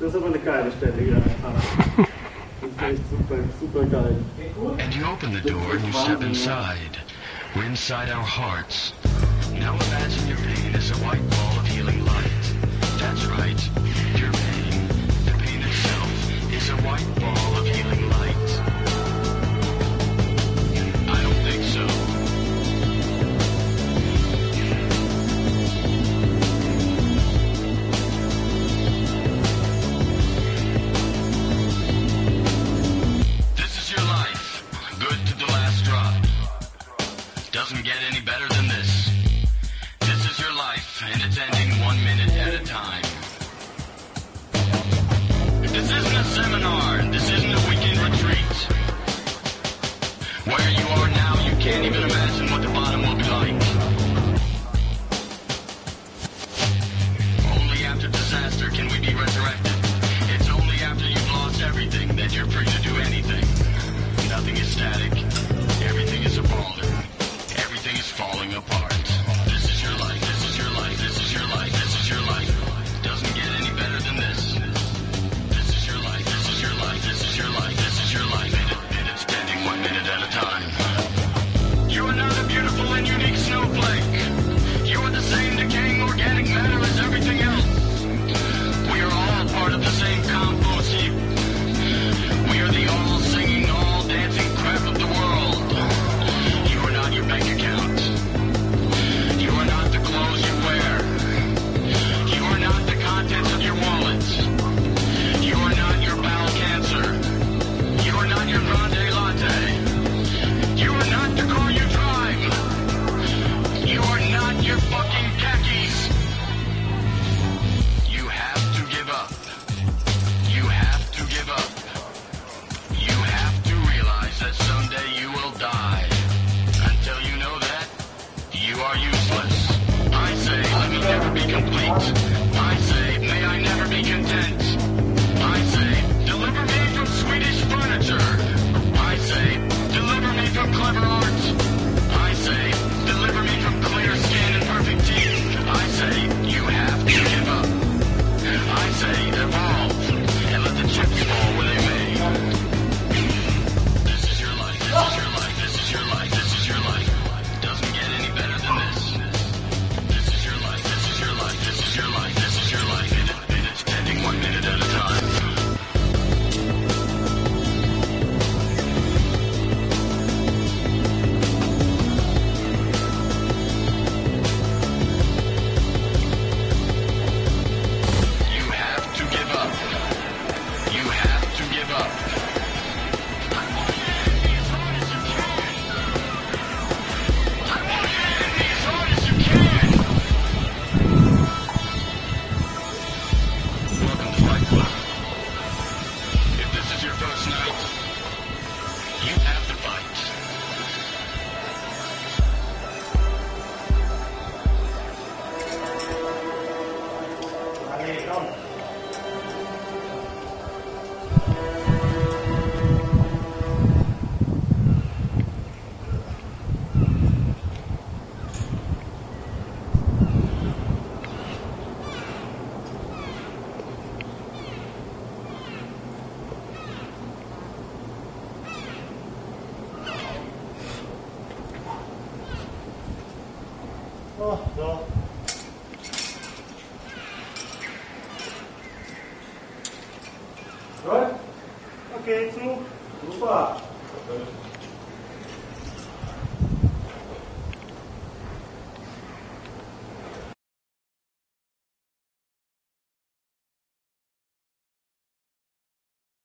Det som en Kyler ställning And you open the door and you step inside. We're inside our hearts. Now imagine your pain is a white ball of healing light. That's right, your pain, the pain itself, is a white ball. 10 Good. Okay,